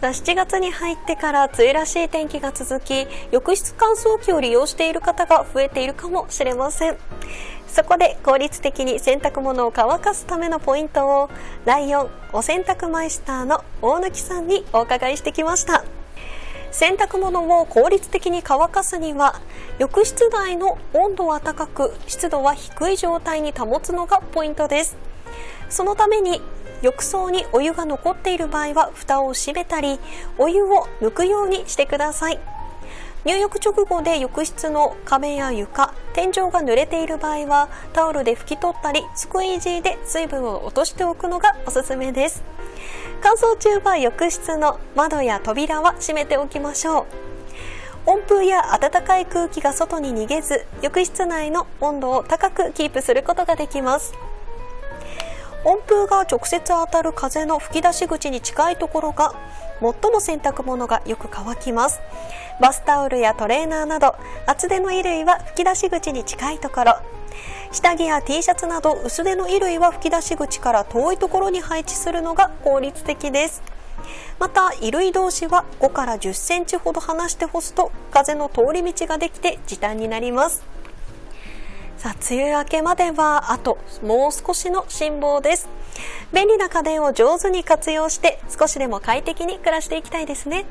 7月に入ってから梅雨らしい天気が続き浴室乾燥機を利用している方が増えているかもしれません。そこで効率的に洗濯物を乾かすためのポイントをライオンお洗濯マイスターの大貫さんにお伺いしてきました。洗濯物を効率的に乾かすには浴室内の温度は高く湿度は低い状態に保つのがポイントです。そのために浴槽にお湯が残っている場合は蓋を閉めたりお湯を抜くようにしてください。入浴直後で浴室の壁や床天井が濡れている場合はタオルで拭き取ったりスクイージーで水分を落としておくのがおすすめです。乾燥中は浴室の窓や扉は閉めておきましょう。温風や暖かい空気が外に逃げず浴室内の温度を高くキープすることができます。温風が直接当たる風の吹き出し口に近いところが最も洗濯物がよく乾きます。バスタオルやトレーナーなど厚手の衣類は吹き出し口に近いところ。下着や T シャツなど薄手の衣類は吹き出し口から遠いところに配置するのが効率的です。また衣類同士は5から10センチほど離して干すと風の通り道ができて時短になります。さあ梅雨明けまではあともう少しの辛抱です。便利な家電を上手に活用して少しでも快適に暮らしていきたいですね。